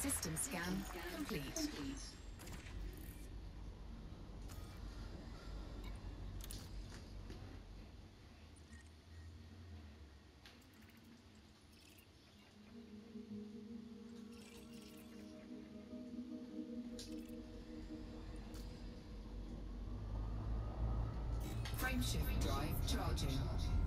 System scan complete. Frameshift drive charging.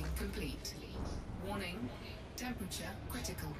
Scooping complete. Warning, temperature critical.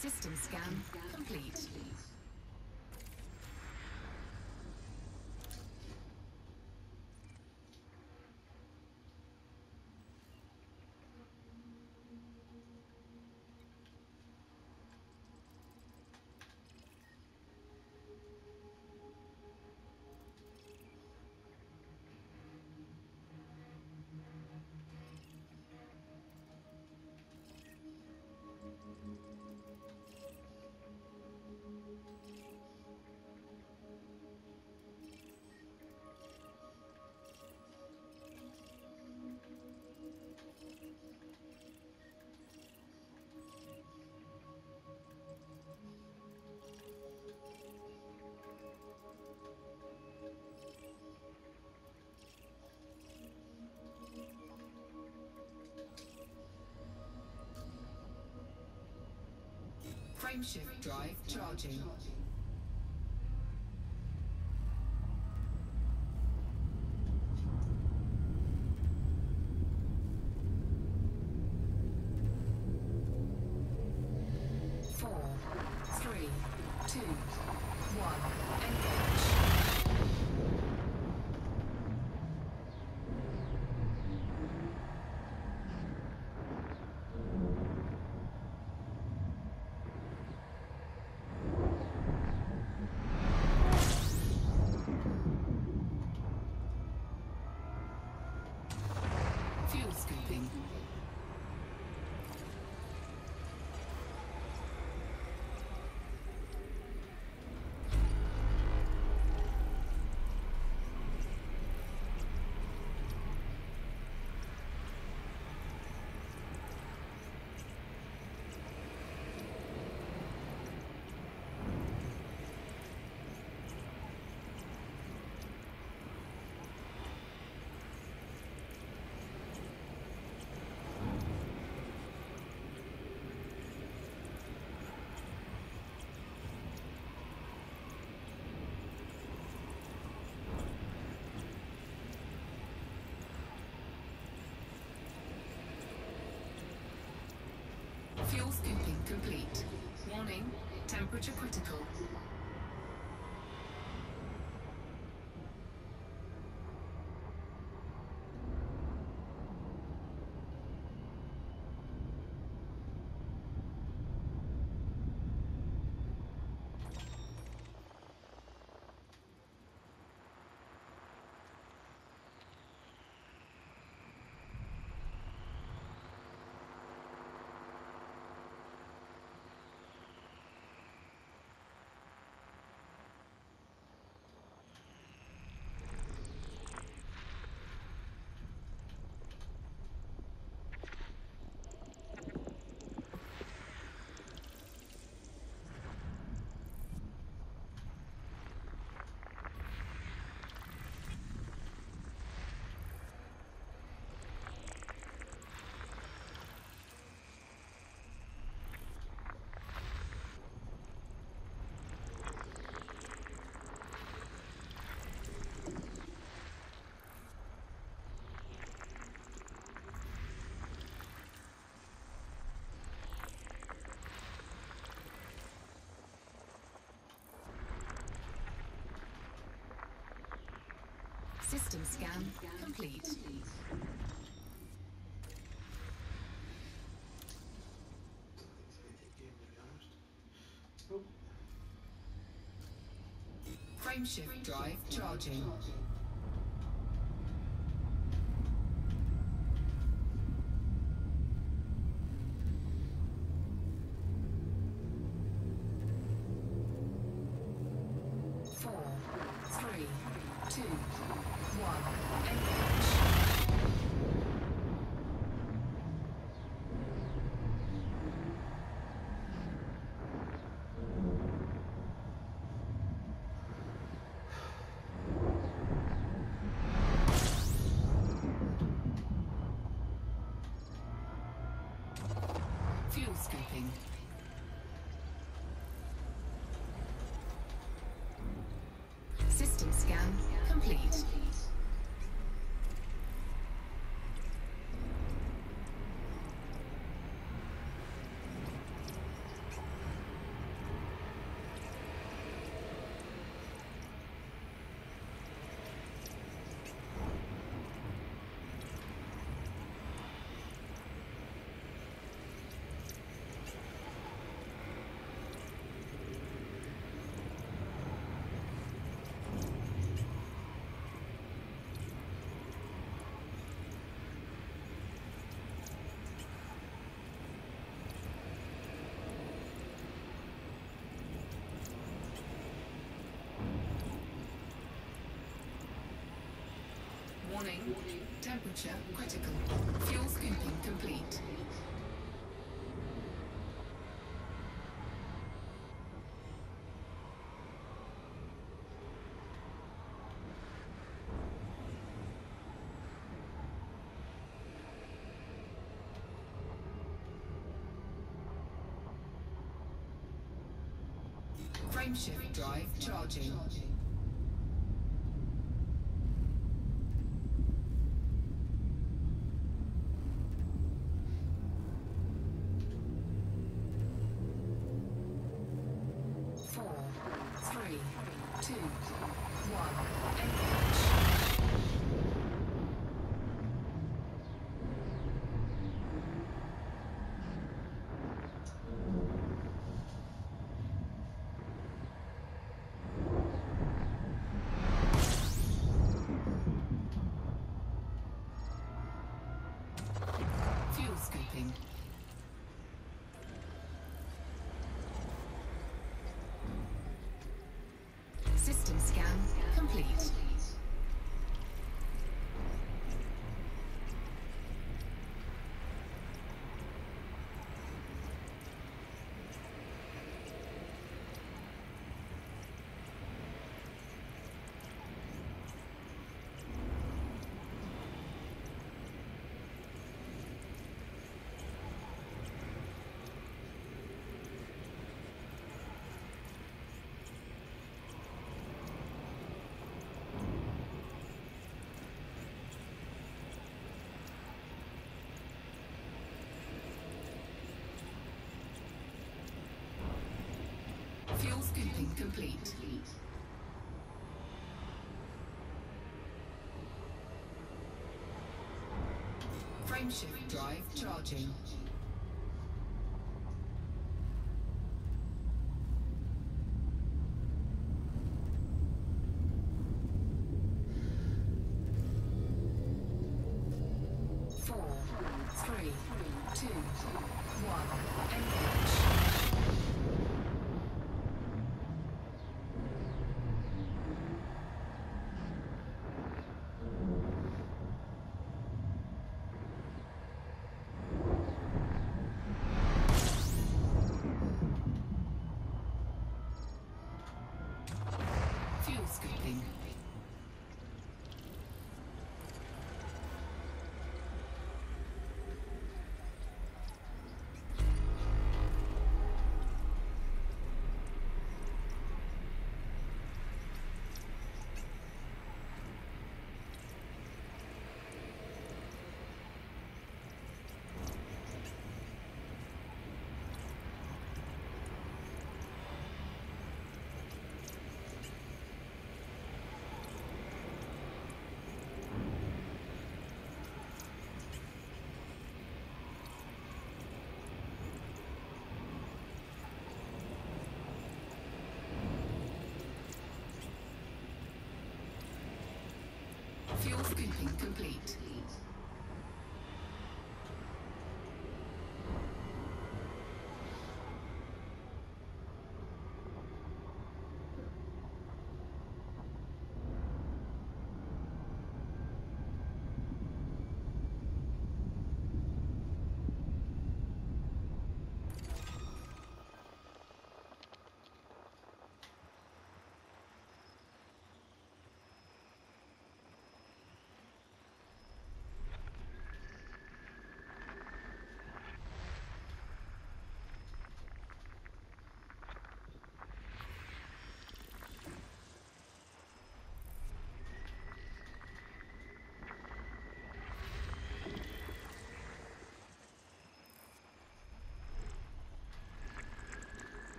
System scan complete. Frameshift drive charging. Fuel scooping complete. Warning, temperature critical. System scan complete. Frameshift drive charging. Four, three, two, one, engage. Fuel scooping. System scan complete. Warning. Temperature critical. Fuel scooping complete. Frameshift drive charging. System scan complete. Fuel scooping complete. Frameshift drive charging. Scooping complete.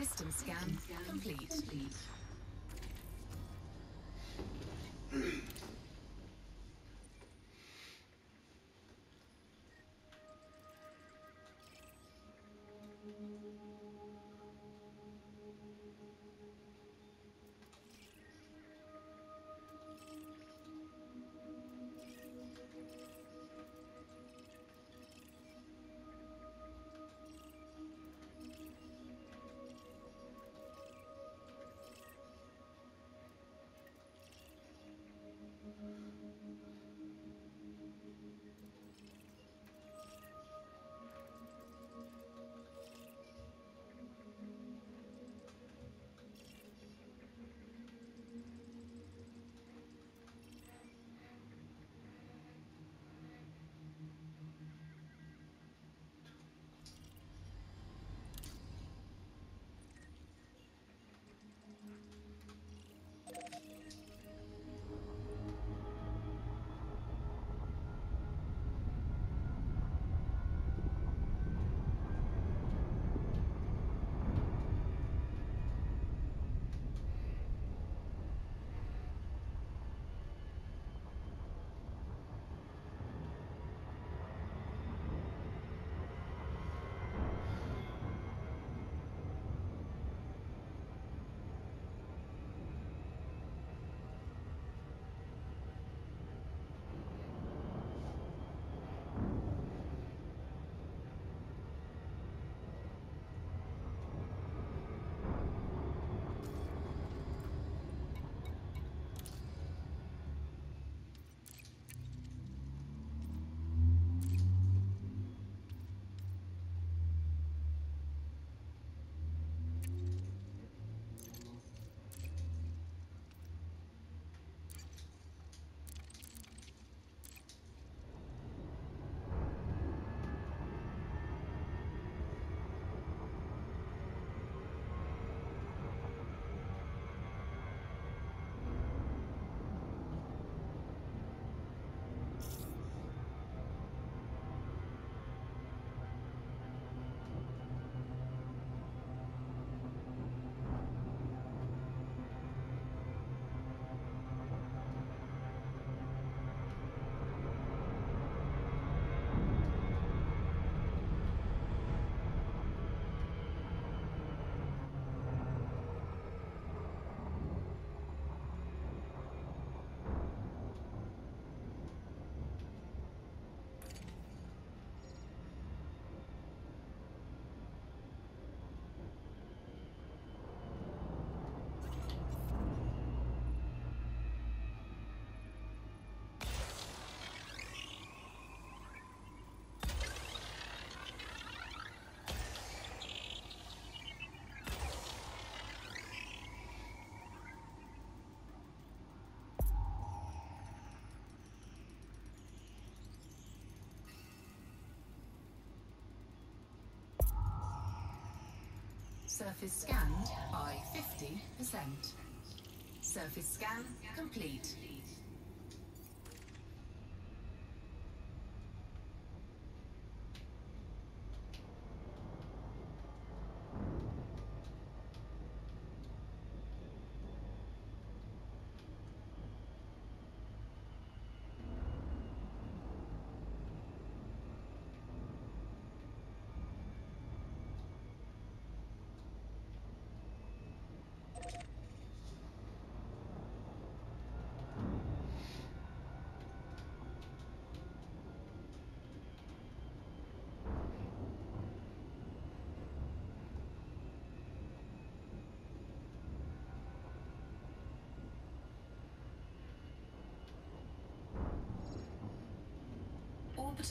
System scan complete. Surface scanned by 50%. Surface scan complete.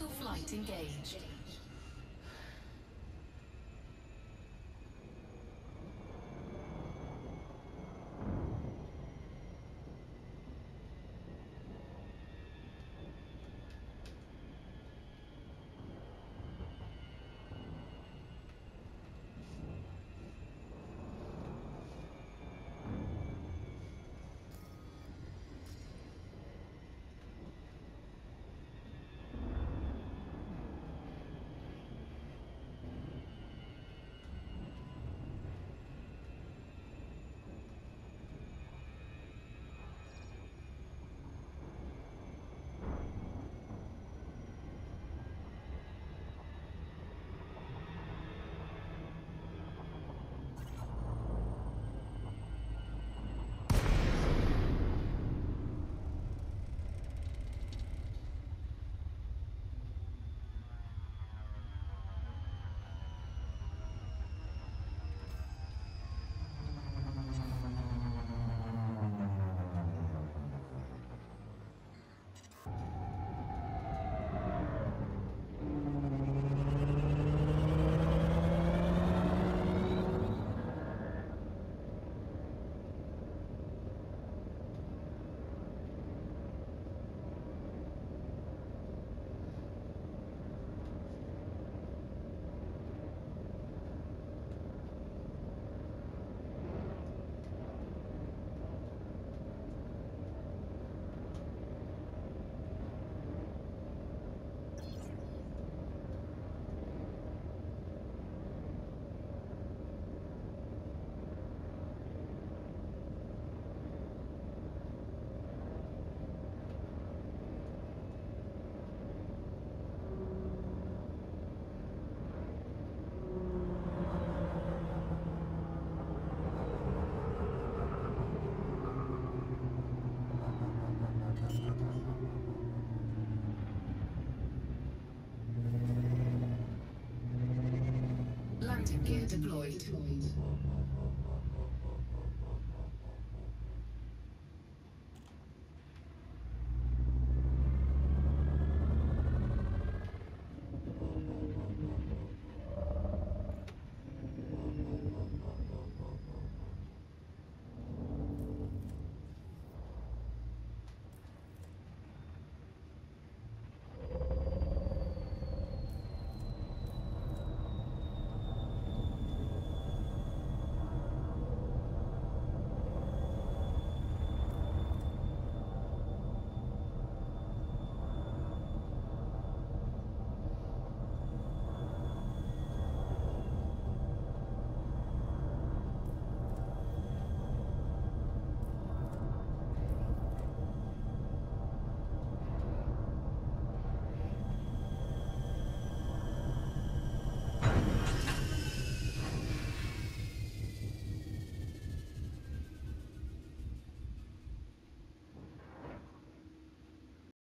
Flight engaged. Gear deployed.